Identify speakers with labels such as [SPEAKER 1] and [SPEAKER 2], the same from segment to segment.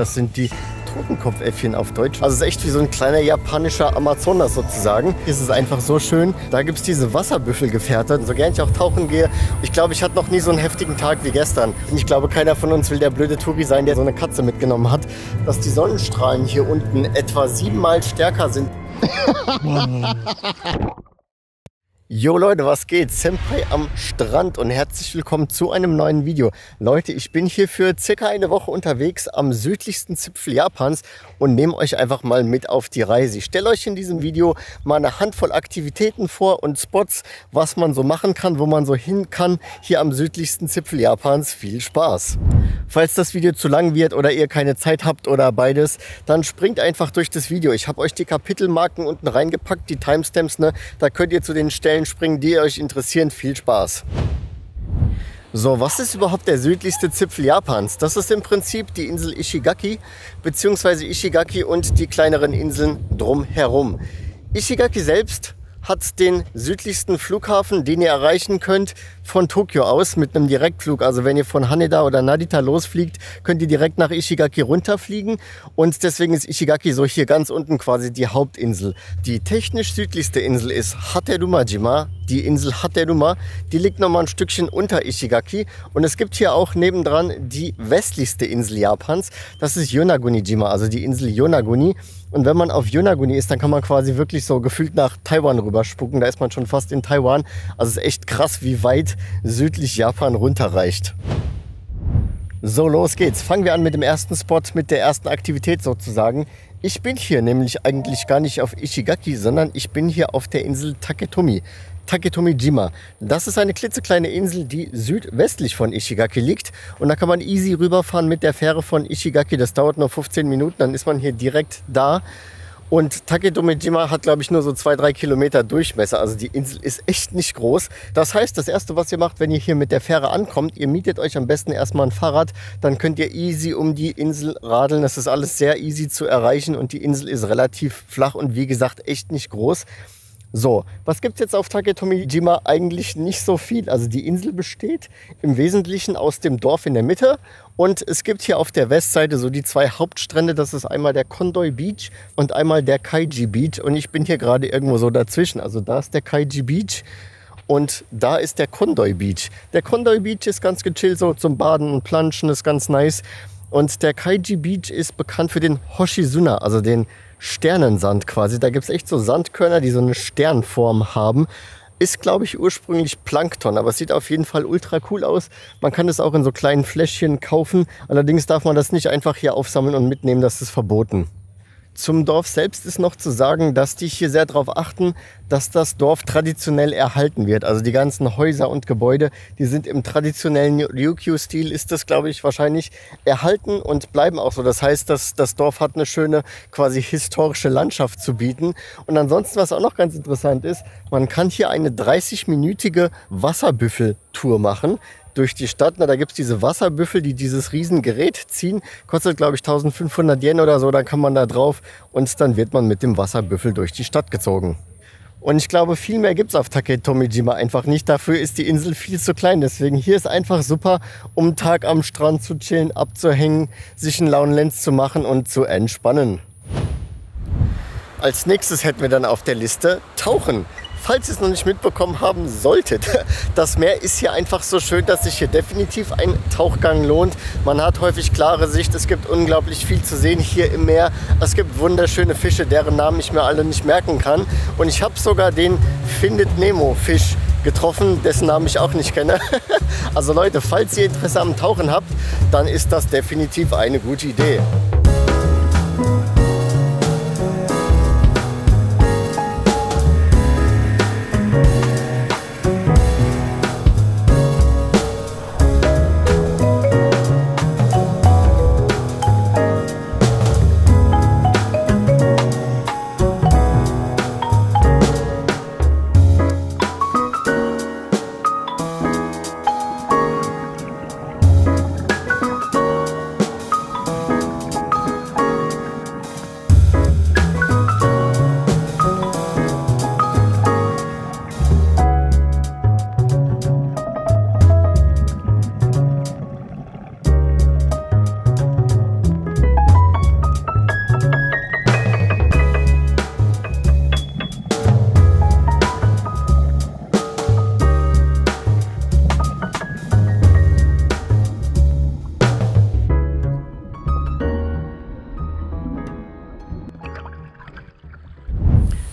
[SPEAKER 1] Das sind die Totenkopfäffchen auf Deutsch. Also es ist echt wie so ein kleiner japanischer Amazonas sozusagen. Hier ist es einfach so schön. Da gibt es diese Wasserbüffelgefährte. So gern ich auch tauchen gehe. Ich glaube, ich hatte noch nie so einen heftigen Tag wie gestern. Und ich glaube, keiner von uns will der blöde Touri sein, der so eine Katze mitgenommen hat. Dass die Sonnenstrahlen hier unten etwa siebenmal stärker sind. Jo Leute, was geht? Senpai am Strand und herzlich willkommen zu einem neuen Video. Leute, ich bin hier für circa eine Woche unterwegs am südlichsten Zipfel Japans und nehme euch einfach mal mit auf die Reise. Ich stelle euch in diesem Video mal eine Handvoll Aktivitäten vor und Spots, was man so machen kann, wo man so hin kann, hier am südlichsten Zipfel Japans. Viel Spaß! Falls das Video zu lang wird oder ihr keine Zeit habt oder beides, dann springt einfach durch das Video. Ich habe euch die Kapitelmarken unten reingepackt, die Timestamps, ne? da könnt ihr zu den Stellen springen, die euch interessieren. Viel Spaß! So, was ist überhaupt der südlichste Zipfel Japans? Das ist im Prinzip die Insel Ishigaki, beziehungsweise Ishigaki und die kleineren Inseln drumherum. Ishigaki selbst hat den südlichsten Flughafen, den ihr erreichen könnt von Tokio aus mit einem Direktflug. Also wenn ihr von Haneda oder Narita losfliegt, könnt ihr direkt nach Ishigaki runterfliegen. Und deswegen ist Ishigaki so hier ganz unten quasi die Hauptinsel. Die technisch südlichste Insel ist Hateruma-jima. Die Insel Hateruma, die liegt nochmal ein Stückchen unter Ishigaki. Und es gibt hier auch nebendran die westlichste Insel Japans. Das ist Yonaguni-jima, also die Insel Yonaguni. Und wenn man auf Yonaguni ist, dann kann man quasi wirklich so gefühlt nach Taiwan rüberspucken. Da ist man schon fast in Taiwan. Also es ist echt krass, wie weit südlich Japan runterreicht. So, los geht's. Fangen wir an mit dem ersten Spot, mit der ersten Aktivität sozusagen. Ich bin hier nämlich eigentlich gar nicht auf Ishigaki, sondern ich bin hier auf der Insel Taketomi. Taketomi-jima. Das ist eine klitzekleine Insel, die südwestlich von Ishigaki liegt. Und da kann man easy rüberfahren mit der Fähre von Ishigaki. Das dauert nur 15 Minuten, dann ist man hier direkt da. Und Taketomi-jima hat, glaube ich, nur so zwei, drei Kilometer Durchmesser. Also die Insel ist echt nicht groß. Das heißt, das Erste, was ihr macht, wenn ihr hier mit der Fähre ankommt, ihr mietet euch am besten erstmal ein Fahrrad. Dann könnt ihr easy um die Insel radeln. Das ist alles sehr easy zu erreichen und die Insel ist relativ flach und wie gesagt echt nicht groß. So, was gibt es jetzt auf Taketomi-jima? Eigentlich nicht so viel. Also die Insel besteht im Wesentlichen aus dem Dorf in der Mitte und es gibt hier auf der Westseite so die zwei Hauptstrände. Das ist einmal der Kondoi Beach und einmal der Kaiji Beach und ich bin hier gerade irgendwo so dazwischen. Also da ist der Kaiji Beach und da ist der Kondoi Beach. Der Kondoi Beach ist ganz gechillt so zum Baden und Planschen, ist ganz nice. Und der Kaiji Beach ist bekannt für den Hoshizuna, also den Sternensand quasi. Da gibt es echt so Sandkörner, die so eine Sternform haben. Ist, glaube ich, ursprünglich Plankton, aber es sieht auf jeden Fall ultra cool aus. Man kann es auch in so kleinen Fläschchen kaufen. Allerdings darf man das nicht einfach hier aufsammeln und mitnehmen, das ist verboten. Zum Dorf selbst ist noch zu sagen, dass die hier sehr darauf achten, dass das Dorf traditionell erhalten wird. Also die ganzen Häuser und Gebäude, die sind im traditionellen Ryukyu-Stil, ist das, glaube ich, wahrscheinlich erhalten und bleiben auch so. Das heißt, dass das Dorf hat eine schöne quasi historische Landschaft zu bieten. Und ansonsten, was auch noch ganz interessant ist, man kann hier eine 30-minütige Wasserbüffel-Tour machen durch die Stadt. Na, da gibt es diese Wasserbüffel, die dieses Riesengerät ziehen. Kostet, glaube ich, 1500 Yen oder so. Dann kann man da drauf und dann wird man mit dem Wasserbüffel durch die Stadt gezogen. Und ich glaube, viel mehr gibt es auf Taketomijima einfach nicht. Dafür ist die Insel viel zu klein. Deswegen hier ist einfach super, um einen Tag am Strand zu chillen, abzuhängen, sich einen lauen Lenz zu machen und zu entspannen. Als nächstes hätten wir dann auf der Liste Tauchen falls ihr es noch nicht mitbekommen haben solltet, das Meer ist hier einfach so schön, dass sich hier definitiv ein Tauchgang lohnt. Man hat häufig klare Sicht, es gibt unglaublich viel zu sehen hier im Meer. Es gibt wunderschöne Fische, deren Namen ich mir alle nicht merken kann. Und ich habe sogar den Findet Nemo Fisch getroffen, dessen Namen ich auch nicht kenne. Also Leute, falls ihr Interesse am Tauchen habt, dann ist das definitiv eine gute Idee.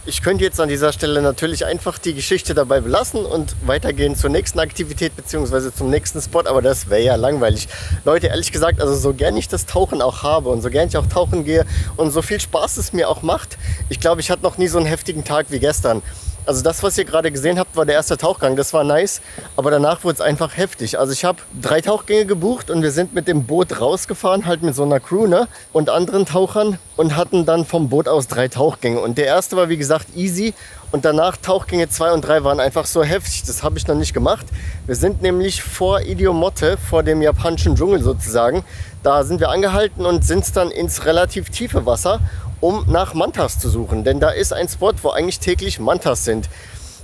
[SPEAKER 1] Ich könnte jetzt an dieser Stelle natürlich einfach die Geschichte dabei belassen und weitergehen zur nächsten Aktivität bzw. zum nächsten Spot, aber das wäre ja langweilig. Leute, ehrlich gesagt, also so gern ich das Tauchen auch habe und so gern ich auch tauchen gehe und so viel Spaß es mir auch macht, ich glaube, ich hatte noch nie so einen heftigen Tag wie gestern. Also das, was ihr gerade gesehen habt, war der erste Tauchgang. Das war nice, aber danach wurde es einfach heftig. Also ich habe drei Tauchgänge gebucht und wir sind mit dem Boot rausgefahren, halt mit so einer Crew ne? und anderen Tauchern und hatten dann vom Boot aus drei Tauchgänge. Und der erste war wie gesagt easy und danach Tauchgänge 2 und 3 waren einfach so heftig. Das habe ich noch nicht gemacht. Wir sind nämlich vor Idiomotte, vor dem japanischen Dschungel sozusagen. Da sind wir angehalten und sind dann ins relativ tiefe Wasser um nach Mantas zu suchen. Denn da ist ein Spot, wo eigentlich täglich Mantas sind.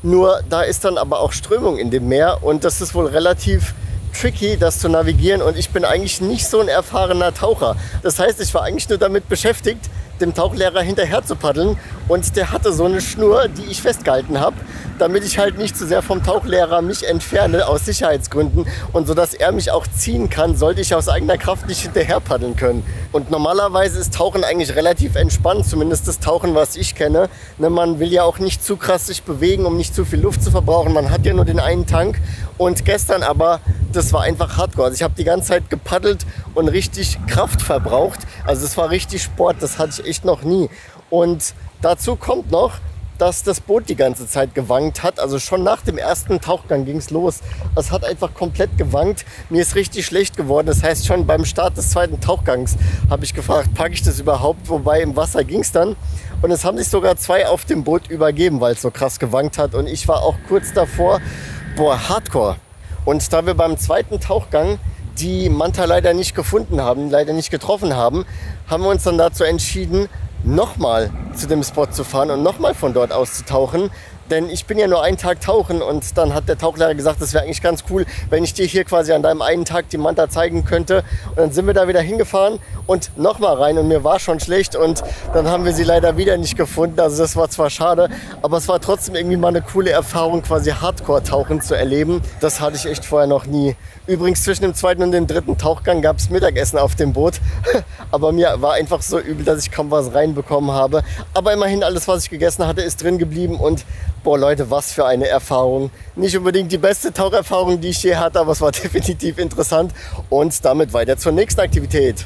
[SPEAKER 1] Nur da ist dann aber auch Strömung in dem Meer und das ist wohl relativ tricky, das zu navigieren und ich bin eigentlich nicht so ein erfahrener Taucher. Das heißt, ich war eigentlich nur damit beschäftigt, dem Tauchlehrer hinterher zu paddeln und der hatte so eine Schnur, die ich festgehalten habe, damit ich halt nicht zu sehr vom Tauchlehrer mich entferne aus Sicherheitsgründen und so dass er mich auch ziehen kann, sollte ich aus eigener Kraft nicht hinterher paddeln können. Und normalerweise ist Tauchen eigentlich relativ entspannt, zumindest das Tauchen, was ich kenne. Ne, man will ja auch nicht zu krass sich bewegen, um nicht zu viel Luft zu verbrauchen. Man hat ja nur den einen Tank und gestern aber das war einfach hardcore. Also ich habe die ganze Zeit gepaddelt und richtig Kraft verbraucht. Also es war richtig Sport, das hatte ich echt noch nie. Und dazu kommt noch, dass das Boot die ganze Zeit gewankt hat. Also schon nach dem ersten Tauchgang ging es los. Es hat einfach komplett gewankt. Mir ist richtig schlecht geworden. Das heißt, schon beim Start des zweiten Tauchgangs habe ich gefragt, packe ich das überhaupt? Wobei im Wasser ging es dann. Und es haben sich sogar zwei auf dem Boot übergeben, weil es so krass gewankt hat. Und ich war auch kurz davor, boah, Hardcore. Und da wir beim zweiten Tauchgang die Manta leider nicht gefunden haben, leider nicht getroffen haben, haben wir uns dann dazu entschieden, nochmal zu dem Spot zu fahren und nochmal von dort aus zu tauchen. Denn ich bin ja nur einen Tag tauchen und dann hat der Tauchlehrer gesagt, das wäre eigentlich ganz cool, wenn ich dir hier quasi an deinem einen Tag die Manta zeigen könnte. Und dann sind wir da wieder hingefahren und nochmal rein und mir war schon schlecht und dann haben wir sie leider wieder nicht gefunden. Also das war zwar schade, aber es war trotzdem irgendwie mal eine coole Erfahrung, quasi Hardcore-Tauchen zu erleben. Das hatte ich echt vorher noch nie. Übrigens zwischen dem zweiten und dem dritten Tauchgang gab es Mittagessen auf dem Boot. aber mir war einfach so übel, dass ich kaum was reinbekommen habe. Aber immerhin alles, was ich gegessen hatte, ist drin geblieben und boah Leute, was für eine Erfahrung. Nicht unbedingt die beste Taucherfahrung, die ich je hatte, aber es war definitiv interessant. Und damit weiter zur nächsten Aktivität.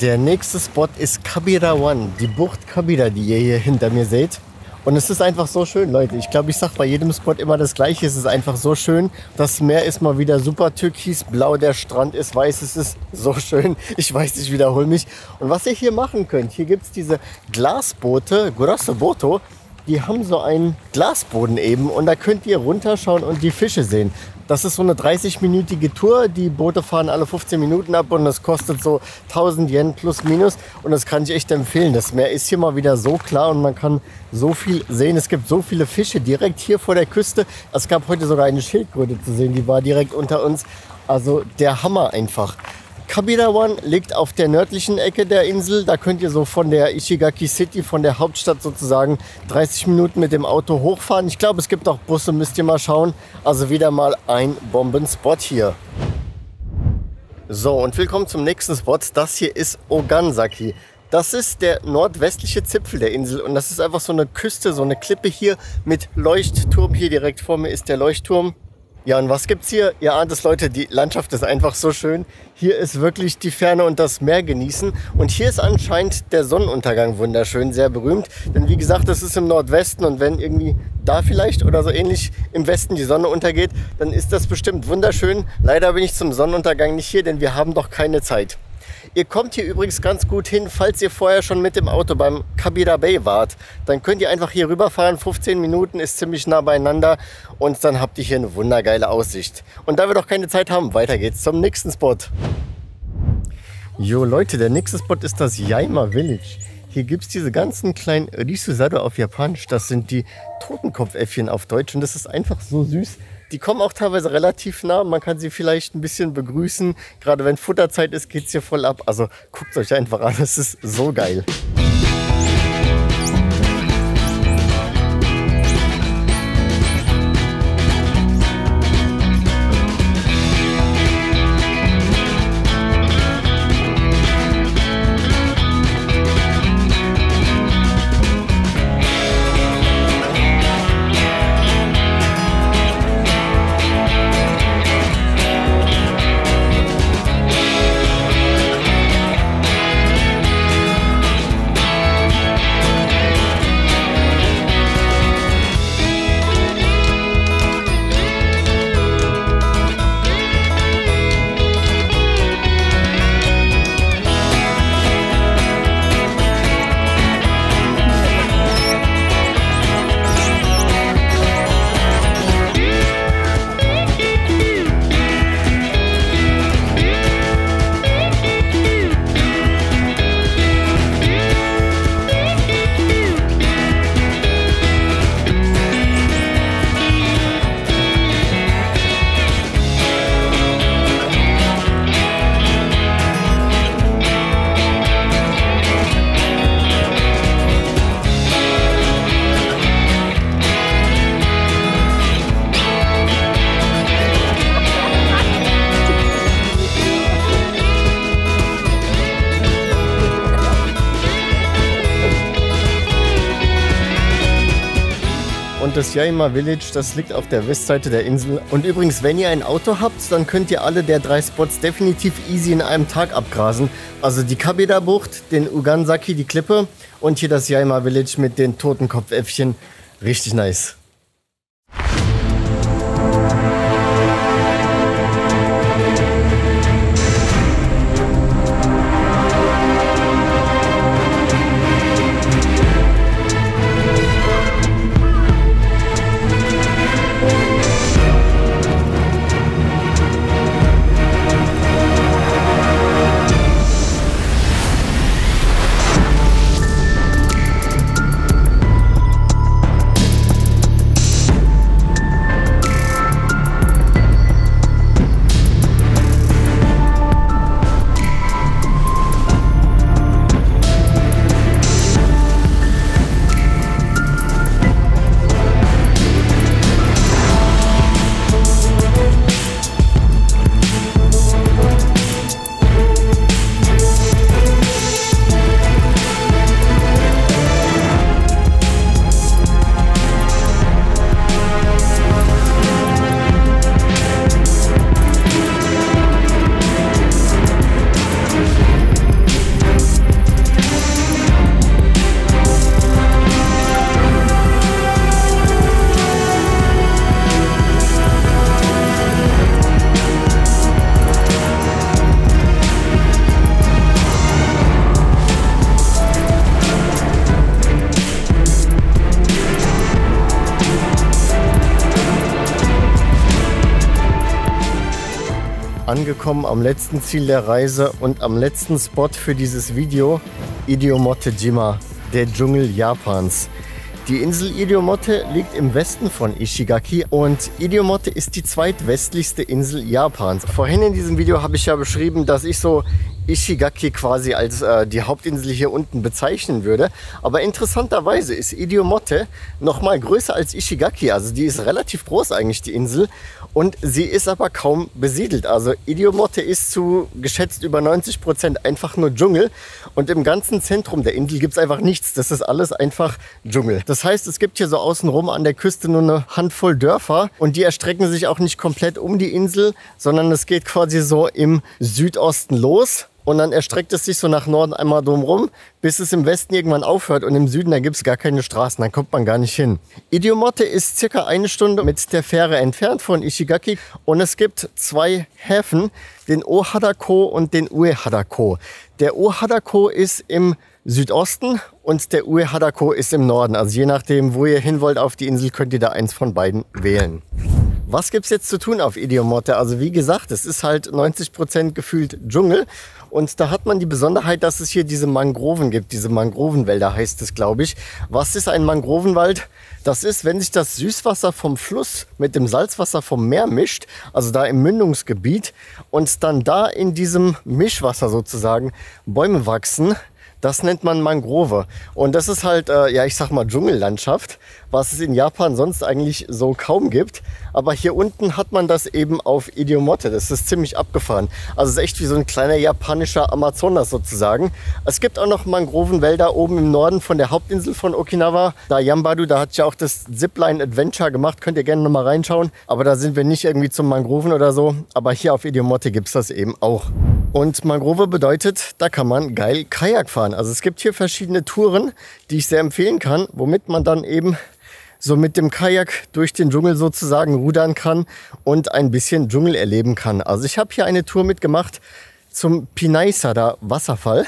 [SPEAKER 1] Der nächste Spot ist Kabira One, die Bucht Kabira, die ihr hier hinter mir seht. Und es ist einfach so schön, Leute. Ich glaube, ich sage bei jedem Spot immer das Gleiche. Es ist einfach so schön. Das Meer ist mal wieder super türkisblau. Der Strand ist weiß. Es ist so schön. Ich weiß, ich wiederhole mich. Und was ihr hier machen könnt, hier gibt es diese Glasboote, Grosso Boto die haben so einen Glasboden eben und da könnt ihr runterschauen und die Fische sehen. Das ist so eine 30-minütige Tour. Die Boote fahren alle 15 Minuten ab und das kostet so 1000 Yen plus minus. Und das kann ich echt empfehlen. Das Meer ist hier mal wieder so klar und man kann so viel sehen. Es gibt so viele Fische direkt hier vor der Küste. Es gab heute sogar eine Schildkröte zu sehen, die war direkt unter uns. Also der Hammer einfach. Kabira One liegt auf der nördlichen Ecke der Insel. Da könnt ihr so von der Ishigaki City, von der Hauptstadt sozusagen, 30 Minuten mit dem Auto hochfahren. Ich glaube, es gibt auch Busse, müsst ihr mal schauen. Also wieder mal ein Bombenspot hier. So, und willkommen zum nächsten Spot. Das hier ist Ogansaki. Das ist der nordwestliche Zipfel der Insel und das ist einfach so eine Küste, so eine Klippe hier mit Leuchtturm. Hier direkt vor mir ist der Leuchtturm. Ja, und was gibt's hier? Ihr ahnt es, Leute, die Landschaft ist einfach so schön. Hier ist wirklich die Ferne und das Meer genießen. Und hier ist anscheinend der Sonnenuntergang wunderschön, sehr berühmt. Denn wie gesagt, das ist im Nordwesten und wenn irgendwie da vielleicht oder so ähnlich im Westen die Sonne untergeht, dann ist das bestimmt wunderschön. Leider bin ich zum Sonnenuntergang nicht hier, denn wir haben doch keine Zeit. Ihr kommt hier übrigens ganz gut hin, falls ihr vorher schon mit dem Auto beim Kabira Bay wart. Dann könnt ihr einfach hier rüberfahren. 15 Minuten ist ziemlich nah beieinander und dann habt ihr hier eine wundergeile Aussicht. Und da wir doch keine Zeit haben, weiter geht's zum nächsten Spot. Jo Leute, der nächste Spot ist das Yaima Village. Hier gibt es diese ganzen kleinen Risusado auf Japanisch. Das sind die Totenkopfäffchen auf Deutsch und das ist einfach so süß. Die kommen auch teilweise relativ nah. Man kann sie vielleicht ein bisschen begrüßen. Gerade wenn Futterzeit ist, geht es hier voll ab. Also guckt euch einfach an. Es ist so geil. Das Yaima Village, das liegt auf der Westseite der Insel. Und übrigens, wenn ihr ein Auto habt, dann könnt ihr alle der drei Spots definitiv easy in einem Tag abgrasen. Also die Kabeda-Bucht, den Ugansaki, die Klippe und hier das Yaima Village mit den Totenkopfäffchen. Richtig nice. Angekommen am letzten Ziel der Reise und am letzten Spot für dieses Video, Idiomote-jima, der Dschungel Japans. Die Insel Idiomote liegt im Westen von Ishigaki und Idiomote ist die zweitwestlichste Insel Japans. Vorhin in diesem Video habe ich ja beschrieben, dass ich so Ishigaki quasi als äh, die Hauptinsel hier unten bezeichnen würde. Aber interessanterweise ist Idiomote noch mal größer als Ishigaki. Also die ist relativ groß eigentlich, die Insel. Und sie ist aber kaum besiedelt. Also Idiomote ist zu geschätzt über 90 Prozent einfach nur Dschungel. Und im ganzen Zentrum der Insel gibt es einfach nichts. Das ist alles einfach Dschungel. Das heißt, es gibt hier so außenrum an der Küste nur eine Handvoll Dörfer. Und die erstrecken sich auch nicht komplett um die Insel, sondern es geht quasi so im Südosten los und dann erstreckt es sich so nach Norden einmal drumherum, bis es im Westen irgendwann aufhört und im Süden, da gibt es gar keine Straßen, dann kommt man gar nicht hin. Idiomote ist circa eine Stunde mit der Fähre entfernt von Ishigaki und es gibt zwei Häfen, den Ohadako und den Uehadako. Der Ohadako ist im Südosten und der Uehadako ist im Norden. Also je nachdem, wo ihr hin wollt auf die Insel, könnt ihr da eins von beiden wählen. Was gibt's jetzt zu tun auf Idiomote? Also wie gesagt, es ist halt 90 Prozent gefühlt Dschungel und da hat man die Besonderheit, dass es hier diese Mangroven gibt. Diese Mangrovenwälder heißt es, glaube ich. Was ist ein Mangrovenwald? Das ist, wenn sich das Süßwasser vom Fluss mit dem Salzwasser vom Meer mischt, also da im Mündungsgebiet, und dann da in diesem Mischwasser sozusagen Bäume wachsen, das nennt man Mangrove. Und das ist halt, äh, ja, ich sag mal Dschungellandschaft, was es in Japan sonst eigentlich so kaum gibt. Aber hier unten hat man das eben auf Idiomote. Das ist ziemlich abgefahren. Also es ist echt wie so ein kleiner japanischer Amazonas sozusagen. Es gibt auch noch Mangrovenwälder oben im Norden von der Hauptinsel von Okinawa. Da Yambadu, da hat ja auch das Zipline Adventure gemacht. Könnt ihr gerne noch mal reinschauen. Aber da sind wir nicht irgendwie zum Mangroven oder so. Aber hier auf Idiomote gibt es das eben auch. Und Mangrove bedeutet, da kann man geil Kajak fahren. Also es gibt hier verschiedene Touren, die ich sehr empfehlen kann, womit man dann eben so mit dem Kajak durch den Dschungel sozusagen rudern kann und ein bisschen Dschungel erleben kann. Also ich habe hier eine Tour mitgemacht zum Pinaisada Wasserfall.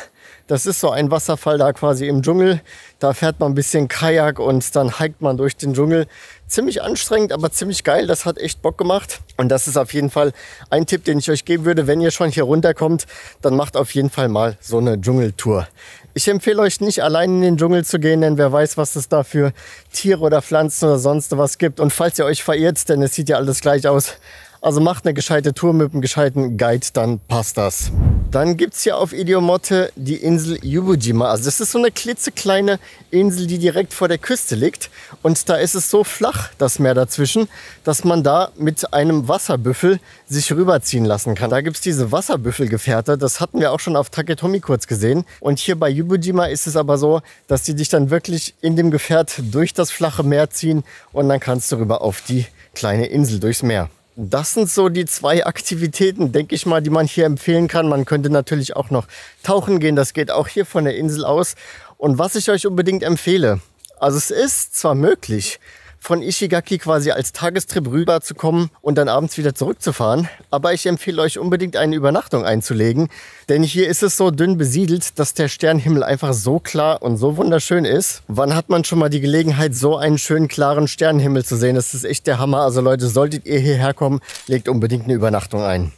[SPEAKER 1] Das ist so ein Wasserfall da quasi im Dschungel. Da fährt man ein bisschen Kajak und dann hiked man durch den Dschungel. Ziemlich anstrengend, aber ziemlich geil. Das hat echt Bock gemacht. Und das ist auf jeden Fall ein Tipp, den ich euch geben würde. Wenn ihr schon hier runterkommt, dann macht auf jeden Fall mal so eine Dschungeltour. Ich empfehle euch nicht allein in den Dschungel zu gehen, denn wer weiß, was es da für Tiere oder Pflanzen oder sonst was gibt. Und falls ihr euch verirrt, denn es sieht ja alles gleich aus, also macht eine gescheite Tour mit einem gescheiten Guide, dann passt das. Dann gibt es hier auf Idiomote die Insel Yubujima. Also das ist so eine klitzekleine Insel, die direkt vor der Küste liegt. Und da ist es so flach, das Meer dazwischen, dass man da mit einem Wasserbüffel sich rüberziehen lassen kann. Da gibt es diese Wasserbüffelgefährte. Das hatten wir auch schon auf Taketomi kurz gesehen. Und hier bei Yubujima ist es aber so, dass die dich dann wirklich in dem Gefährt durch das flache Meer ziehen und dann kannst du rüber auf die kleine Insel durchs Meer. Das sind so die zwei Aktivitäten, denke ich mal, die man hier empfehlen kann. Man könnte natürlich auch noch tauchen gehen. Das geht auch hier von der Insel aus. Und was ich euch unbedingt empfehle, also es ist zwar möglich, von Ishigaki quasi als Tagestrip rüber zu kommen und dann abends wieder zurückzufahren. Aber ich empfehle euch unbedingt eine Übernachtung einzulegen, denn hier ist es so dünn besiedelt, dass der Sternhimmel einfach so klar und so wunderschön ist. Wann hat man schon mal die Gelegenheit, so einen schönen klaren Sternenhimmel zu sehen? Das ist echt der Hammer. Also Leute, solltet ihr hierher kommen, legt unbedingt eine Übernachtung ein.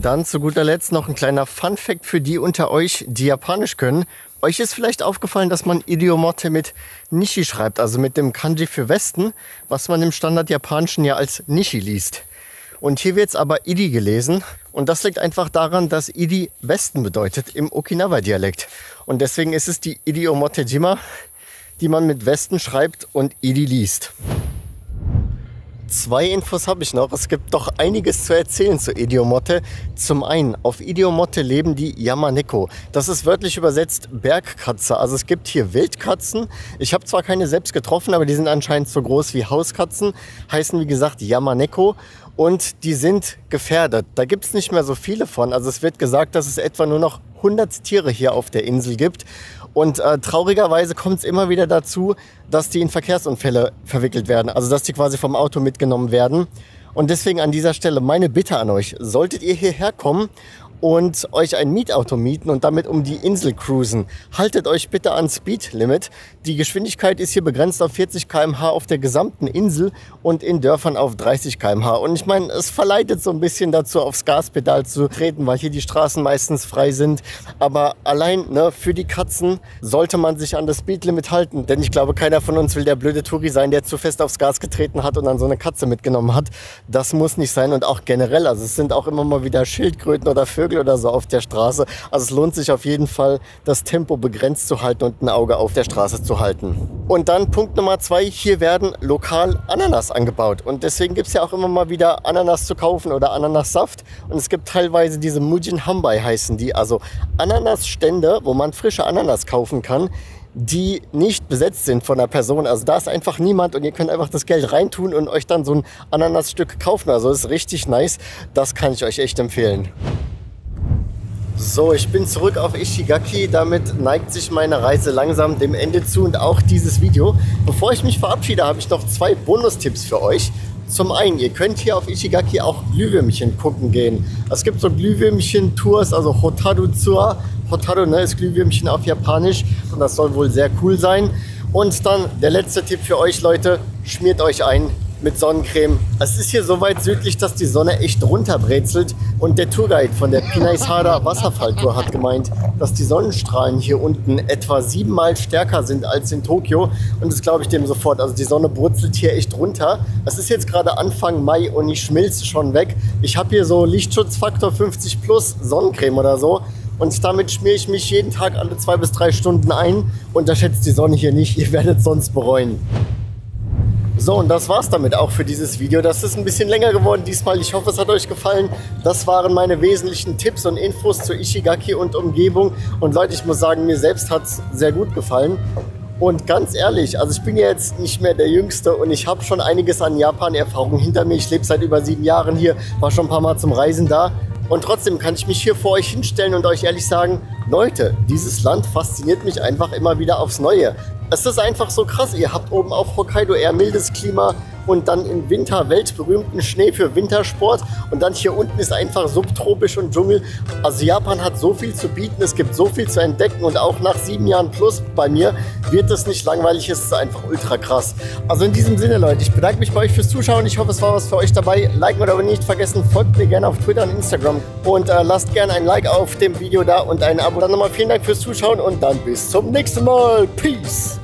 [SPEAKER 1] Dann zu guter Letzt noch ein kleiner Fun Fact für die unter euch, die Japanisch können. Euch ist vielleicht aufgefallen, dass man Idiomote mit Nishi schreibt, also mit dem Kanji für Westen, was man im Standard Japanischen ja als Nishi liest. Und hier wird es aber Idi gelesen. Und das liegt einfach daran, dass Idi Westen bedeutet im Okinawa-Dialekt. Und deswegen ist es die Idiomote Jima, die man mit Westen schreibt und Idi liest. Zwei Infos habe ich noch. Es gibt doch einiges zu erzählen zu Idiomote. Zum einen, auf Idiomote leben die Yamaneko. Das ist wörtlich übersetzt Bergkatze. Also es gibt hier Wildkatzen. Ich habe zwar keine selbst getroffen, aber die sind anscheinend so groß wie Hauskatzen. Heißen wie gesagt Yamaneko und die sind gefährdet. Da gibt es nicht mehr so viele von. Also es wird gesagt, dass es etwa nur noch 100 Tiere hier auf der Insel gibt. Und äh, traurigerweise kommt es immer wieder dazu, dass die in Verkehrsunfälle verwickelt werden. Also dass die quasi vom Auto mitgenommen werden. Und deswegen an dieser Stelle meine Bitte an euch, solltet ihr hierher kommen und euch ein Mietauto mieten und damit um die Insel cruisen. Haltet euch bitte an Speed Limit. Die Geschwindigkeit ist hier begrenzt auf 40 km/h auf der gesamten Insel und in Dörfern auf 30 km/h. Und ich meine, es verleitet so ein bisschen dazu, aufs Gaspedal zu treten, weil hier die Straßen meistens frei sind. Aber allein ne, für die Katzen sollte man sich an das Speed Limit halten. Denn ich glaube, keiner von uns will der blöde Touri sein, der zu fest aufs Gas getreten hat und dann so eine Katze mitgenommen hat. Das muss nicht sein und auch generell. Also es sind auch immer mal wieder Schildkröten oder Vögel Vögel oder so auf der Straße. Also es lohnt sich auf jeden Fall, das Tempo begrenzt zu halten und ein Auge auf der Straße zu halten. Und dann Punkt Nummer zwei, hier werden lokal Ananas angebaut. Und deswegen gibt es ja auch immer mal wieder Ananas zu kaufen oder Ananassaft. Und es gibt teilweise diese Mujin Hambai heißen die, also Ananasstände, wo man frische Ananas kaufen kann die nicht besetzt sind von einer Person. Also da ist einfach niemand und ihr könnt einfach das Geld reintun und euch dann so ein Ananasstück kaufen. Also ist richtig nice. Das kann ich euch echt empfehlen. So, ich bin zurück auf Ishigaki. Damit neigt sich meine Reise langsam dem Ende zu und auch dieses Video. Bevor ich mich verabschiede, habe ich noch zwei Bonustipps für euch. Zum einen, ihr könnt hier auf Ishigaki auch Glühwürmchen gucken gehen. Es gibt so Glühwürmchen-Tours, also Hotaru-Tour. Hotaru ne, ist Glühwürmchen auf Japanisch und das soll wohl sehr cool sein. Und dann der letzte Tipp für euch, Leute, schmiert euch ein mit Sonnencreme. Es ist hier so weit südlich, dass die Sonne echt runterbrezelt. Und der Tourguide von der Pinaisada Wasserfalltour hat gemeint, dass die Sonnenstrahlen hier unten etwa siebenmal stärker sind als in Tokio. Und das glaube ich dem sofort. Also die Sonne brutzelt hier echt runter. Es ist jetzt gerade Anfang Mai und ich schmilze schon weg. Ich habe hier so Lichtschutzfaktor 50 plus Sonnencreme oder so. Und damit schmiere ich mich jeden Tag alle zwei bis drei Stunden ein. Unterschätzt die Sonne hier nicht, ihr werdet sonst bereuen. So, und das war's damit auch für dieses Video. Das ist ein bisschen länger geworden diesmal. Ich hoffe, es hat euch gefallen. Das waren meine wesentlichen Tipps und Infos zu Ishigaki und Umgebung. Und Leute, ich muss sagen, mir selbst hat es sehr gut gefallen. Und ganz ehrlich, also ich bin ja jetzt nicht mehr der Jüngste und ich habe schon einiges an Japan-Erfahrung hinter mir. Ich lebe seit über sieben Jahren hier, war schon ein paar Mal zum Reisen da. Und trotzdem kann ich mich hier vor euch hinstellen und euch ehrlich sagen, Leute, dieses Land fasziniert mich einfach immer wieder aufs Neue. Es ist einfach so krass. Ihr habt oben auf Hokkaido eher mildes Klima und dann im Winter weltberühmten Schnee für Wintersport und dann hier unten ist einfach subtropisch und Dschungel. Also Japan hat so viel zu bieten, es gibt so viel zu entdecken und auch nach sieben Jahren plus bei mir wird es nicht langweilig, es ist einfach ultra krass. Also in diesem Sinne Leute, ich bedanke mich bei euch fürs Zuschauen, ich hoffe es war was für euch dabei. Liken oder nicht vergessen, folgt mir gerne auf Twitter und Instagram und äh, lasst gerne ein Like auf dem Video da und ein Abo. Dann nochmal vielen Dank fürs Zuschauen und dann bis zum nächsten Mal. Peace!